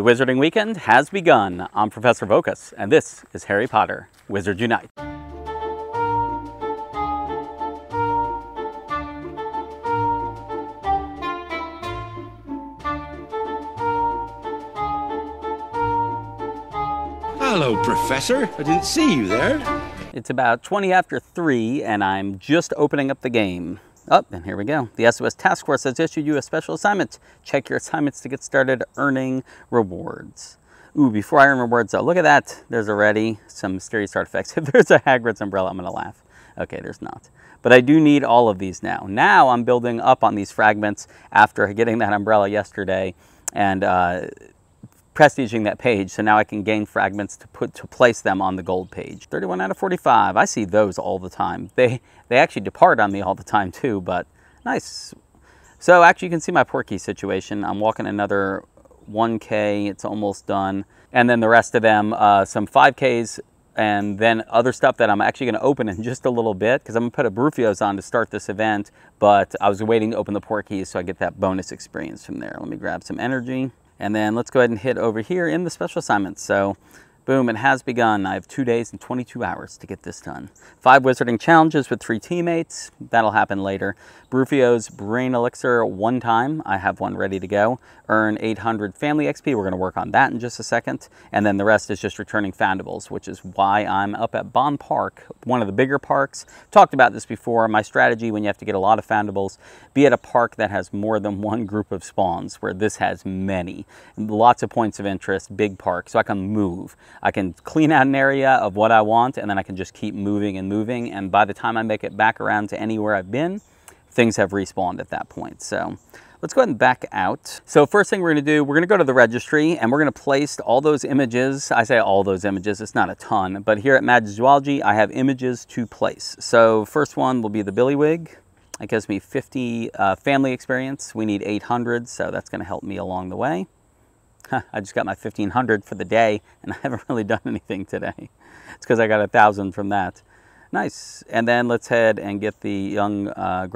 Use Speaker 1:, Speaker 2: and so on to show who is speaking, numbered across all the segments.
Speaker 1: The Wizarding Weekend has begun. I'm Professor Voqas, and this is Harry Potter Wizards Unite.
Speaker 2: Hello, Professor. I didn't see you there.
Speaker 1: It's about 20 after 3, and I'm just opening up the game. Oh, and here we go. The SOS Task Force has issued you a special assignment. Check your assignments to get started earning rewards. Ooh, before I earn rewards though, look at that. There's already some mysterious artifacts. If there's a Hagrid's umbrella, I'm gonna laugh. Okay, there's not. But I do need all of these now. Now I'm building up on these fragments after getting that umbrella yesterday and uh, prestiging that page. So now I can gain fragments to put to place them on the gold page. 31 out of 45. I see those all the time. They they actually depart on me all the time too, but nice. So actually you can see my portkey situation. I'm walking another 1K, it's almost done. And then the rest of them, uh, some 5Ks, and then other stuff that I'm actually going to open in just a little bit because I'm going to put a Baruffio's on to start this event, but I was waiting to open the portkeys so I get that bonus experience from there. Let me grab some energy. And then let's go ahead and hit over here in the special assignments. So boom, it has begun. I have two days and 22 hours to get this done. Five wizarding challenges with three teammates. That'll happen later. Baruffio's Brain Elixir one time. I have one ready to go. Earn 800 family XP. We're going to work on that in just a second. And then the rest is just returning Foundables, which is why I'm up at Bond Park, one of the bigger parks. Talked about this before. My strategy when you have to get a lot of Foundables, be at a park that has more than one group of spawns, where this has many. Lots of points of interest, big park, so I can move. I can clean out an area of what I want, and then I can just keep moving and moving. And by the time I make it back around to anywhere I've been, things have respawned at that point. So let's go ahead and back out. So first thing we're gonna do, we're gonna go to the registry and we're gonna place all those images. I say all those images, it's not a ton, but here at Magizoology, I have images to place. So first one will be the Billywig. That gives me 50 uh, family experience. We need 800, so that's gonna help me along the way. I just got my 1500 for the day and I haven't really done anything today. It's because I got a thousand from that. Nice. And then let's head and get the young uh.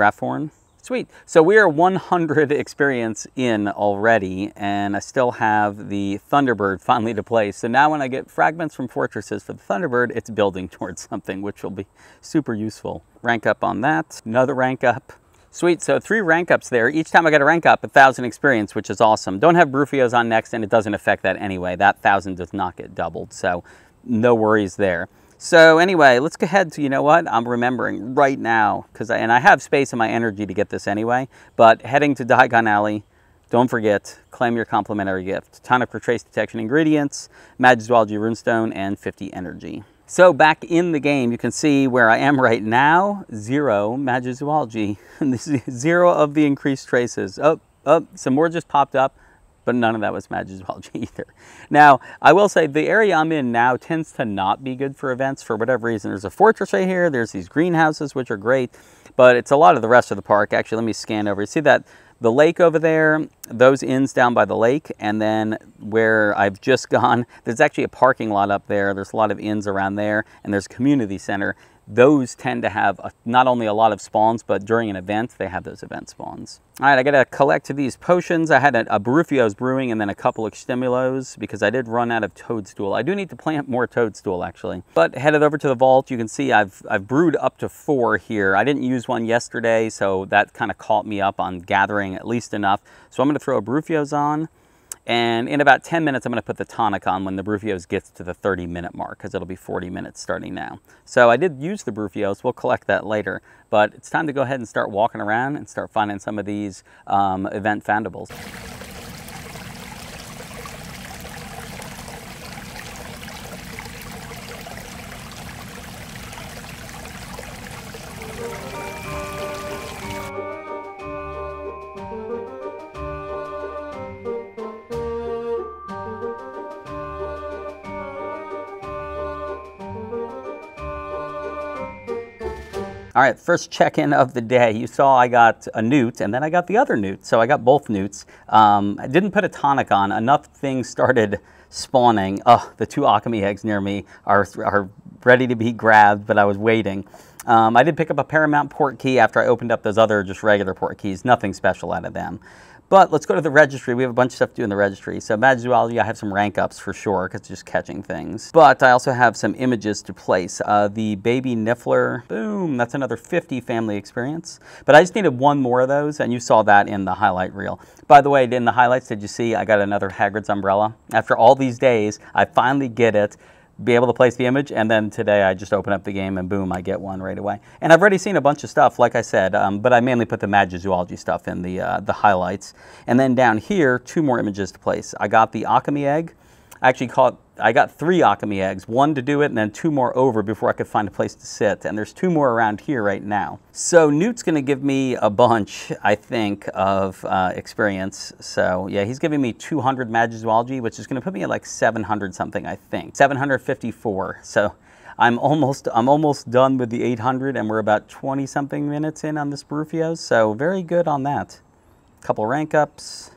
Speaker 1: Sweet. So we are 100 experience in already, and I still have the Thunderbird finally to play. So now when I get fragments from fortresses for the Thunderbird, it's building towards something, which will be super useful. Rank up on that. Another rank up. Sweet, so three rank ups there. Each time I get a rank up, a thousand experience, which is awesome. Don't have Baruffio's on next, and it doesn't affect that anyway. That thousand does not get doubled, so no worries there. So anyway, let's go ahead to, you know what, I'm remembering right now, because and I have space in my energy to get this anyway, but heading to Diagon Alley, don't forget, claim your complimentary gift. Tonic for trace detection ingredients, Magizoology runestone, and 50 energy. So back in the game, you can see where I am right now, zero Magizoology. zero of the increased traces. Oh, oh, some more just popped up but none of that was Magizoology either. Now, I will say the area I'm in now tends to not be good for events for whatever reason. There's a fortress right here, there's these greenhouses, which are great, but it's a lot of the rest of the park. Actually, let me scan over. You see that the lake over there, those inns down by the lake, and then where I've just gone, there's actually a parking lot up there. There's a lot of inns around there, and there's a community center those tend to have a, not only a lot of spawns, but during an event, they have those event spawns. All right, I gotta collect these potions. I had a, a Baruffio's brewing and then a couple Exstimulos because I did run out of Toadstool. I do need to plant more Toadstool actually. But headed over to the vault, you can see I've, I've brewed up to four here. I didn't use one yesterday, so that kind of caught me up on gathering at least enough. So I'm gonna throw a Baruffio's on. And in about 10 minutes, I'm going to put the tonic on when the Baruffio's gets to the 30 minute mark because it'll be 40 minutes starting now. So I did use the Baruffio's. We'll collect that later. But it's time to go ahead and start walking around and start finding some of these um, event foundables. All right, first check-in of the day. You saw I got a newt, and then I got the other newt. So I got both newts. Um, I didn't put a tonic on. Enough things started spawning. Oh, the two Occamy eggs near me are, are ready to be grabbed, but I was waiting. Um, I did pick up a Paramount port key after I opened up those other just regular port keys. Nothing special out of them. But let's go to the registry. We have a bunch of stuff to do in the registry. So Magizoology, I have some rank ups for sure, because just catching things. But I also have some images to place. Uh, the baby Niffler, boom, that's another 50 family experience. But I just needed one more of those, and you saw that in the highlight reel. By the way, in the highlights, did you see I got another Hagrid's umbrella? After all these days, I finally get it be able to place the image, and then today I just open up the game and boom, I get one right away. And I've already seen a bunch of stuff, like I said, um, but I mainly put the Magizoology stuff in the, uh, the highlights. And then down here, two more images to place. I got the Occamy egg. I actually caught I got three Occamy eggs, one to do it and then two more over before I could find a place to sit. And there's two more around here right now. So Newt's going to give me a bunch, I think, of uh, experience. So yeah, he's giving me 200 Magizoology, which is going to put me at like 700 something, I think. 754. So I'm almost I'm almost done with the 800 and we're about 20 something minutes in on this Baruffio's. So very good on that. Couple rank ups.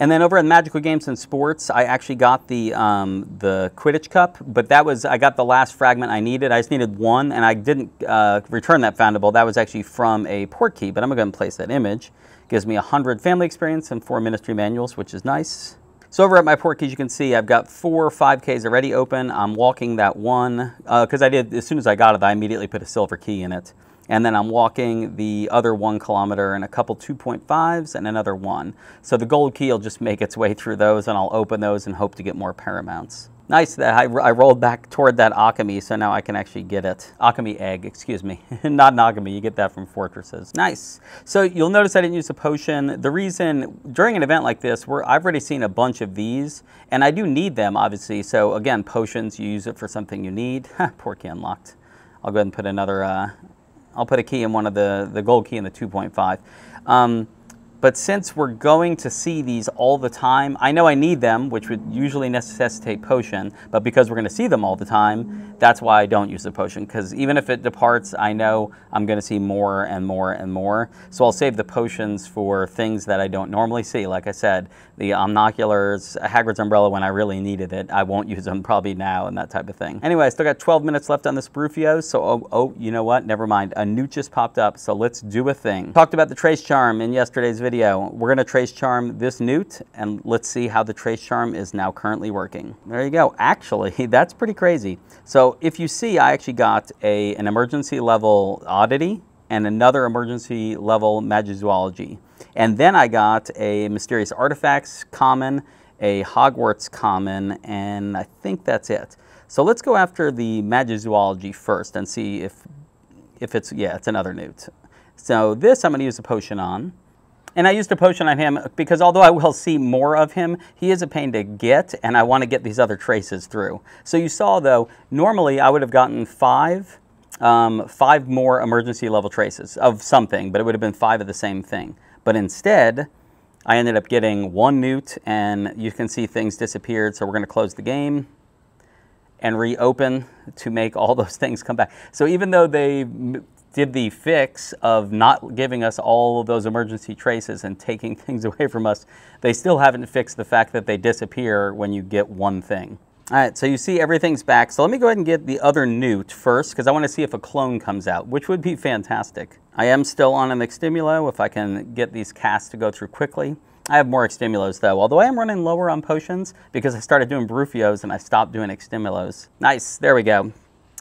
Speaker 1: And then over at Magical Games and Sports, I actually got the um, the Quidditch Cup, but that was I got the last fragment I needed. I just needed one, and I didn't uh, return that foundable. That was actually from a port key, but I'm to go and place that image. Gives me 100 family experience and four ministry manuals, which is nice. So over at my port keys, you can see I've got four 5Ks already open. I'm walking that one because uh, I did, as soon as I got it, I immediately put a silver key in it and then I'm walking the other one kilometer and a couple 2.5s and another one. So the gold key will just make its way through those and I'll open those and hope to get more paramounts. Nice that I, I rolled back toward that Occamy, so now I can actually get it. Occamy egg, excuse me. Not an Occamy, you get that from Fortresses. Nice. So you'll notice I didn't use a potion. The reason, during an event like this, I've already seen a bunch of these, and I do need them, obviously. So again, potions, you use it for something you need. Port key unlocked. I'll go ahead and put another uh, I'll put a key in one of the, the gold key in the 2.5. Um, but since we're going to see these all the time, I know I need them, which would usually necessitate potion, but because we're going to see them all the time, that's why I don't use the potion. Because even if it departs, I know I'm going to see more and more and more. So I'll save the potions for things that I don't normally see. Like I said, the Omnioculars, Hagrid's umbrella when I really needed it. I won't use them probably now and that type of thing. Anyway, I still got 12 minutes left on this Baruffio, so oh, oh, you know what? Never mind. A newt just popped up, so let's do a thing. Talked about the trace charm in yesterday's video. We're gonna trace charm this newt, and let's see how the trace charm is now currently working. There you go. Actually, that's pretty crazy. So if you see, I actually got a, an emergency level oddity and another emergency level Magizoology. And then I got a Mysterious Artifacts common, a Hogwarts common, and I think that's it. So let's go after the Magizoology first and see if, if it's, yeah, it's another newt. So this I'm going to use a potion on. And I used a potion on him because although I will see more of him, he is a pain to get, and I want to get these other traces through. So you saw, though, normally I would have gotten five um, five more emergency level traces of something, but it would have been five of the same thing. But instead, I ended up getting one newt, and you can see things disappeared. So we're going to close the game and reopen to make all those things come back. So even though they did the fix of not giving us all of those emergency traces and taking things away from us, they still haven't fixed the fact that they disappear when you get one thing. All right, so you see everything's back. So let me go ahead and get the other newt first because I want to see if a clone comes out, which would be fantastic. I am still on an Exstimulo if I can get these casts to go through quickly. I have more Exstimulos though, although I am running lower on potions because I started doing Baruffio's and I stopped doing Exstimulos. Nice, there we go.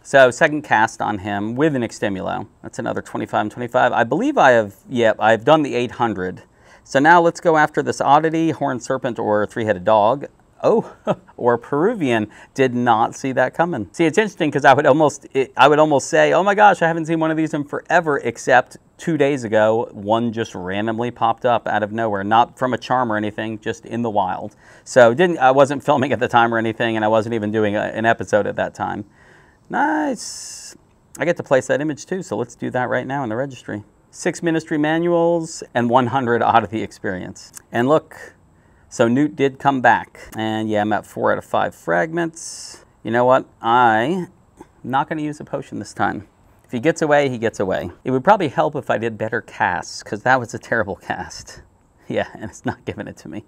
Speaker 1: So second cast on him with an Exstimulo. That's another 25 and 25. I believe I have, yep, yeah, I've done the 800. So now let's go after this oddity, horned serpent or three-headed dog oh, or Peruvian did not see that coming. See, it's interesting because I would almost, it, I would almost say, oh my gosh, I haven't seen one of these in forever, except two days ago, one just randomly popped up out of nowhere, not from a charm or anything, just in the wild. So didn't, I wasn't filming at the time or anything, and I wasn't even doing a, an episode at that time. Nice. I get to place that image too, so let's do that right now in the registry. Six ministry manuals and 100 oddity experience. And look, so Newt did come back. And yeah, I'm at four out of five fragments. You know what? I'm not going to use a potion this time. If he gets away, he gets away. It would probably help if I did better casts, because that was a terrible cast. Yeah, and it's not giving it to me.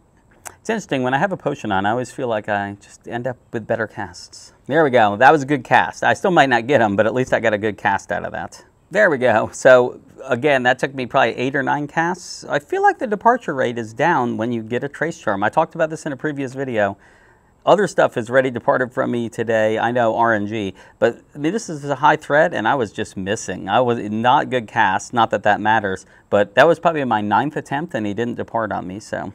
Speaker 1: It's interesting, when I have a potion on, I always feel like I just end up with better casts. There we go. That was a good cast. I still might not get them, but at least I got a good cast out of that. There we go. So again, that took me probably eight or nine casts. I feel like the departure rate is down when you get a trace charm. I talked about this in a previous video. Other stuff has already departed from me today. I know RNG, but I mean, this is a high threat, and I was just missing. I was not good cast. Not that that matters, but that was probably my ninth attempt, and he didn't depart on me. So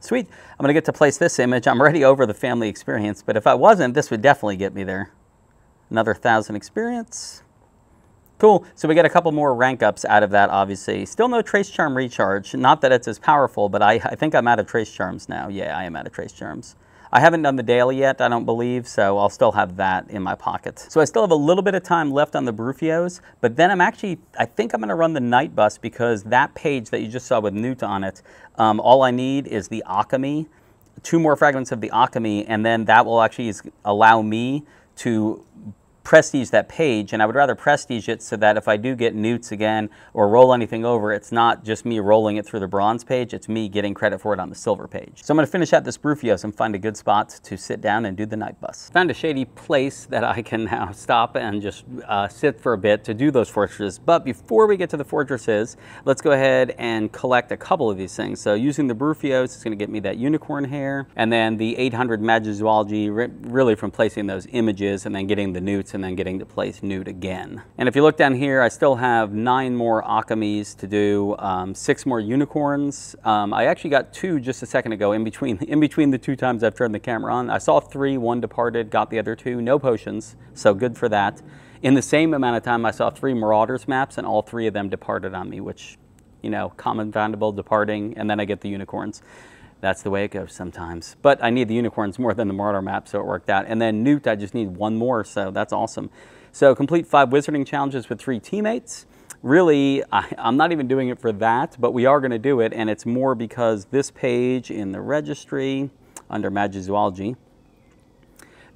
Speaker 1: sweet. I'm gonna get to place this image. I'm already over the family experience, but if I wasn't, this would definitely get me there. Another thousand experience. Cool. So we get a couple more rank ups out of that, obviously. Still no Trace Charm recharge. Not that it's as powerful, but I, I think I'm out of Trace Charms now. Yeah, I am out of Trace Charms. I haven't done the daily yet, I don't believe, so I'll still have that in my pocket. So I still have a little bit of time left on the Baruffio's, but then I'm actually, I think I'm gonna run the night bus because that page that you just saw with Newt on it, um, all I need is the Occamy, two more fragments of the Occamy, and then that will actually allow me to prestige that page, and I would rather prestige it so that if I do get newts again or roll anything over, it's not just me rolling it through the bronze page, it's me getting credit for it on the silver page. So I'm gonna finish out this Baruffio's and find a good spot to sit down and do the night bus. Found a shady place that I can now stop and just uh, sit for a bit to do those fortresses. But before we get to the fortresses, let's go ahead and collect a couple of these things. So using the Baruffio's, it's gonna get me that unicorn hair, and then the 800 Magizoology, really from placing those images and then getting the newts and then getting to place Newt again. And if you look down here, I still have nine more Occamies to do, um, six more unicorns. Um, I actually got two just a second ago in between, in between the two times I've turned the camera on. I saw three, one departed, got the other two, no potions, so good for that. In the same amount of time, I saw three Marauders maps and all three of them departed on me, which, you know, common foundable, departing, and then I get the unicorns that's the way it goes sometimes. But I need the unicorns more than the Marauder map, so it worked out. And then Newt, I just need one more, so that's awesome. So complete five wizarding challenges with three teammates. Really, I, am not even doing it for that, but we are going to do it, and it's more because this page in the registry under Magizoology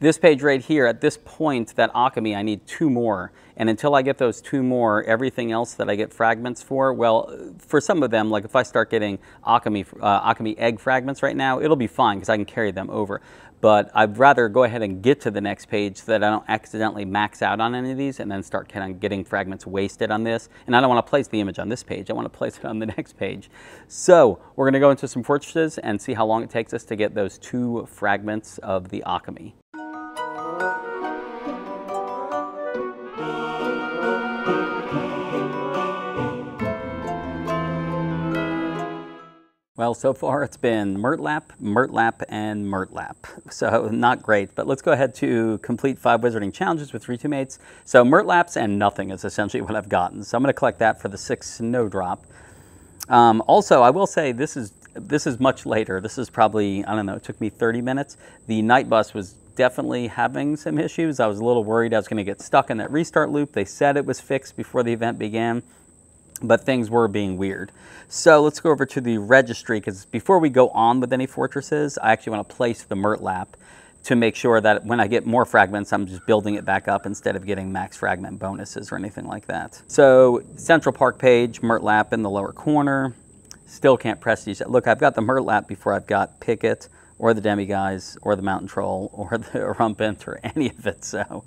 Speaker 1: this page right here, at this point, that Occamy, I need two more. And until I get those two more, everything else that I get fragments for, well, for some of them, like if I start getting Occamy, uh, Occamy egg fragments right now, it'll be fine because I can carry them over. But I'd rather go ahead and get to the next page so that I don't accidentally max out on any of these and then start kind of getting fragments wasted on this. And I don't want to place the image on this page. I want to place it on the next page. So we're going to go into some fortresses and see how long it takes us to get those two fragments of the Occamy. Well, so far it's been Murtlap, Murtlap, and Murtlap. So not great, but let's go ahead to complete five wizarding challenges with three teammates. So Murtlaps and nothing is essentially what I've gotten. So I'm going to collect that for the six snowdrop. Um, also, I will say this is this is much later. This is probably, I don't know, it took me 30 minutes. The night bus was definitely having some issues. I was a little worried I was going to get stuck in that restart loop. They said it was fixed before the event began but things were being weird. So let's go over to the registry because before we go on with any fortresses, I actually want to place the Murtlap to make sure that when I get more fragments, I'm just building it back up instead of getting max fragment bonuses or anything like that. So Central Park page, Murtlap in the lower corner. Still can't prestige. Look, I've got the Murtlap before I've got Pickett or the Demiguise or the Mountain Troll or the Erumpent or any of it. So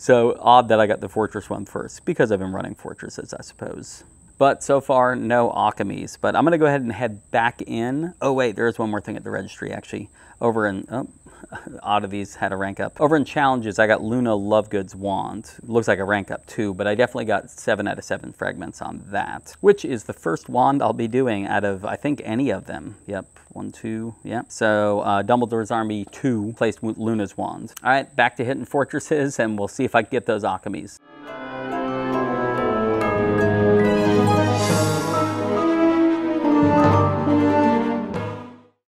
Speaker 1: so odd that I got the Fortress one first, because I've been running Fortresses, I suppose. But so far, no Occamies. But I'm going to go ahead and head back in. Oh, wait, there is one more thing at the registry, actually. Over in, oh, oddities had a rank up. Over in challenges, I got Luna Lovegood's wand. Looks like a rank up too, but I definitely got seven out of seven fragments on that, which is the first wand I'll be doing out of, I think, any of them. Yep, one, two, yep. So uh, Dumbledore's Army 2 placed Luna's wand. All right, back to hitting fortresses, and we'll see if I can get those Occamies.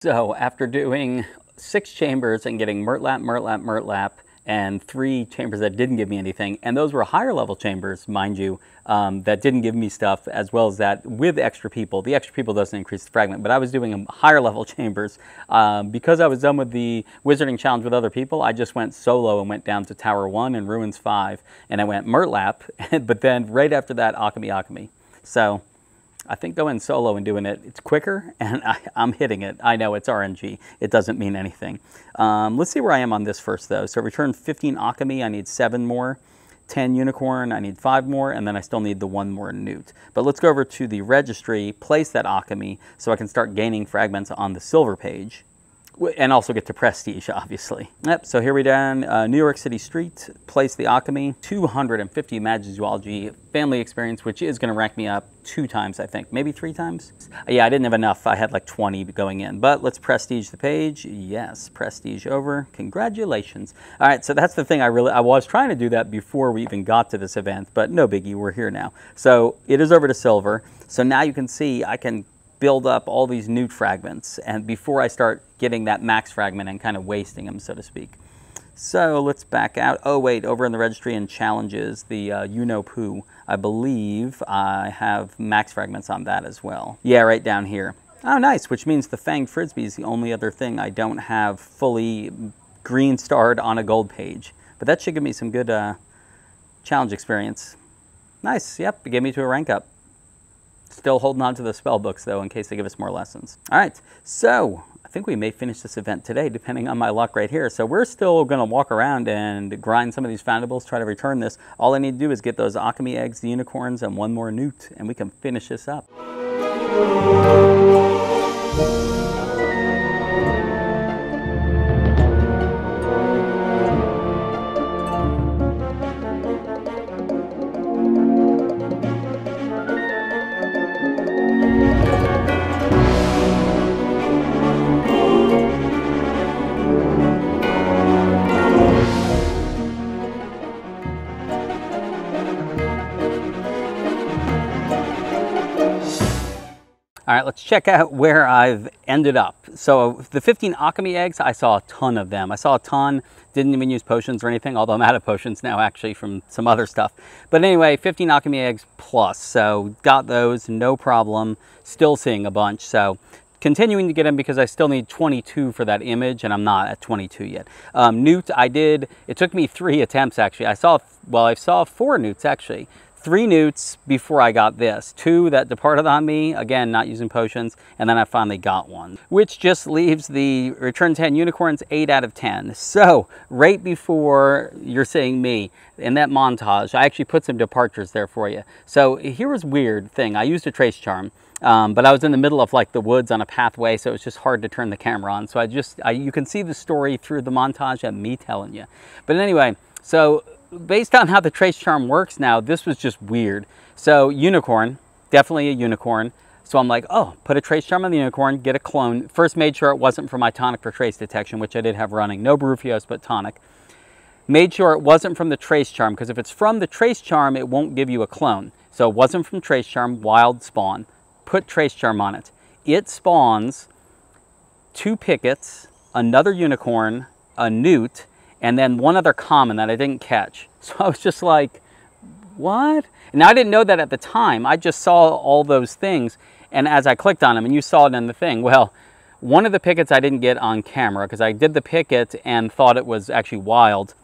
Speaker 1: So after doing six chambers and getting Murtlap, Murtlap, Murtlap, and three chambers that didn't give me anything. And those were higher level chambers, mind you, um, that didn't give me stuff, as well as that with extra people. The extra people doesn't increase the fragment, but I was doing higher level chambers. Um, because I was done with the wizarding challenge with other people, I just went solo and went down to Tower 1 and Ruins 5, and I went Murtlap, but then right after that, Occamy Occamy. So I think going solo and doing it, it's quicker, and I, am hitting it. I know it's RNG. It doesn't mean anything. Um, let's see where I am on this first, though. So return 15 Occamy. I need seven more 10 unicorn, I need five more, and then I still need the one more newt. But let's go over to the registry, place that Occamy, so I can start gaining fragments on the silver page and also get to prestige, obviously. Yep, so here we down uh, New York City Street, place the Occamy, 250 magizoology family experience, which is gonna rack me up two times, I think, maybe three times. Yeah, I didn't have enough. I had like 20 going in, but let's prestige the page. Yes, prestige over. Congratulations. All right, so that's the thing I really, I was trying to do that before we even got to this event, but no biggie, we're here now. So it is over to silver. So now you can see I can build up all these new fragments and before I start getting that max fragment and kind of wasting them, so to speak. So let's back out. Oh wait, over in the registry and challenges, the uh, you know poo, I believe I have max fragments on that as well. Yeah, right down here. Oh nice, which means the Fang Frisbee is the only other thing I don't have fully green starred on a gold page. But that should give me some good uh, challenge experience. Nice, yep, it gave me to a rank up. Still holding on to the spell books though in case they give us more lessons. All right, so I think we may finish this event today depending on my luck right here. So we're still gonna walk around and grind some of these foundables, try to return this. All I need to do is get those Occamy eggs, the unicorns, and one more newt, and we can finish this up. Right, let's check out where I've ended up. So the 15 Occamy eggs, I saw a ton of them. I saw a ton, didn't even use potions or anything, although I'm out of potions now actually from some other stuff. But anyway, 15 Occamy eggs plus, so got those, no problem. Still seeing a bunch, so continuing to get them because I still need 22 for that image and I'm not at 22 yet. Um, newt, I did, it took me three attempts actually. I saw, well, I saw four newts actually three newts before I got this. Two that departed on me, again, not using potions, and then I finally got one, which just leaves the return 10 unicorns 8 out of 10. So right before you're seeing me in that montage, I actually put some departures there for you. So here was weird thing. I used a trace charm. Um, but I was in the middle of like the woods on a pathway, so it's just hard to turn the camera on. So I just, I, you can see the story through the montage and me telling you. But anyway, so based on how the trace charm works now, this was just weird. So unicorn, definitely a unicorn. So I'm like, oh, put a trace charm on the unicorn, get a clone. First made sure it wasn't for my tonic for trace detection, which I did have running. No Baruffio's, but tonic. Made sure it wasn't from the trace charm, because if it's from the trace charm, it won't give you a clone. So it wasn't from trace charm, wild spawn. Put trace charm on it. It spawns two Picketts, another unicorn, a newt, and then one other common that I didn't catch. So I was just like, what? And I didn't know that at the time. I just saw all those things. And as I clicked on them, and you saw it in the thing, well, one of the Picketts I didn't get on camera because I did the Pickett and thought it was actually wild.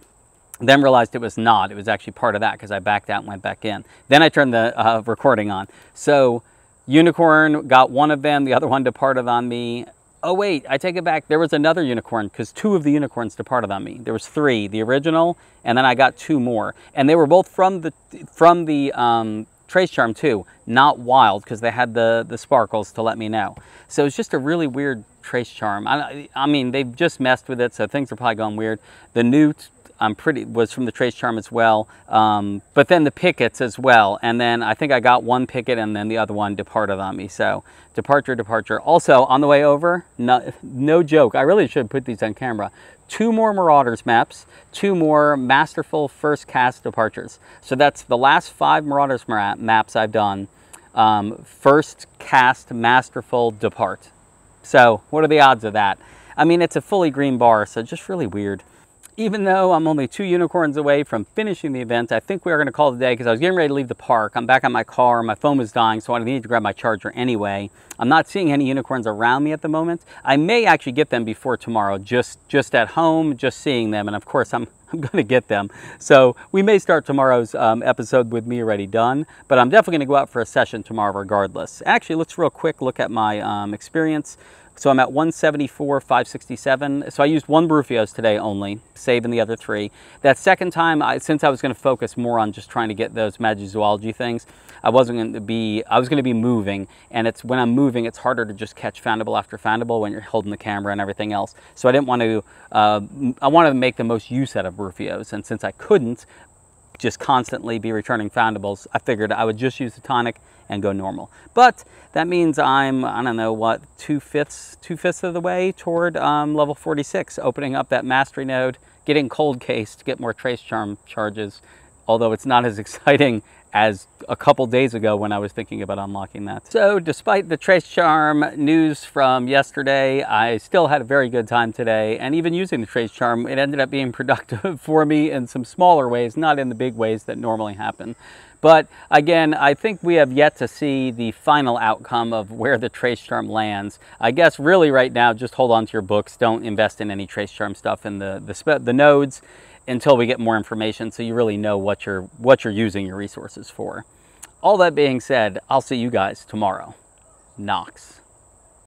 Speaker 1: Then realized it was not. It was actually part of that because I backed out and went back in. Then I turned the uh, recording on. So unicorn got one of them. The other one departed on me. Oh wait, I take it back. There was another unicorn because two of the unicorns departed on me. There was three, the original, and then I got two more, and they were both from the from the um, trace charm too, not wild because they had the the sparkles to let me know. So it's just a really weird trace charm. I, I mean, they've just messed with it, so things are probably going weird. The newt I'm pretty was from the trace charm as well. Um, but then the Picketts as well. And then I think I got one Pickett and then the other one departed on me. So departure, departure. Also on the way over, no, no joke. I really should put these on camera. Two more Marauders maps, two more Masterful First Cast departures. So that's the last five Marauders maps I've done. Um, first cast Masterful depart. So what are the odds of that? I mean, it's a fully green bar, so just really weird even though I'm only two unicorns away from finishing the event, I think we are going to call a day because I was getting ready to leave the park. I'm back on my car. My phone was dying, so I need to grab my charger anyway. I'm not seeing any unicorns around me at the moment. I may actually get them before tomorrow, just, just at home, just seeing them. And of course, I'm, I'm going to get them. So we may start tomorrow's um, episode with me already done, but I'm definitely going to go out for a session tomorrow regardless. Actually, let's real quick look at my um, experience So I'm at 174, 567. So I used one Baruffio's today only, saving the other three. That second time, I, since I was going to focus more on just trying to get those Magizoology things, I wasn't going to be, I was going to be moving. And it's when I'm moving, it's harder to just catch foundable after foundable when you're holding the camera and everything else. So I didn't want to, uh, I wanted to make the most use out of Baruffio's. And since I couldn't, just constantly be returning foundables, I figured I would just use the tonic and go normal. But that means I'm, I don't know what, two-fifths two fifths of the way toward um, level 46, opening up that mastery node, getting cold case to get more trace charm charges, although it's not as exciting as a couple days ago when I was thinking about unlocking that. So despite the Trace Charm news from yesterday, I still had a very good time today. And even using the Trace Charm, it ended up being productive for me in some smaller ways, not in the big ways that normally happen. But again, I think we have yet to see the final outcome of where the Trace Charm lands. I guess really right now, just hold on to your books. Don't invest in any Trace Charm stuff in the, the, the nodes until we get more information so you really know what you're, what you're using your resources for. All that being said, I'll see you guys tomorrow. Nox.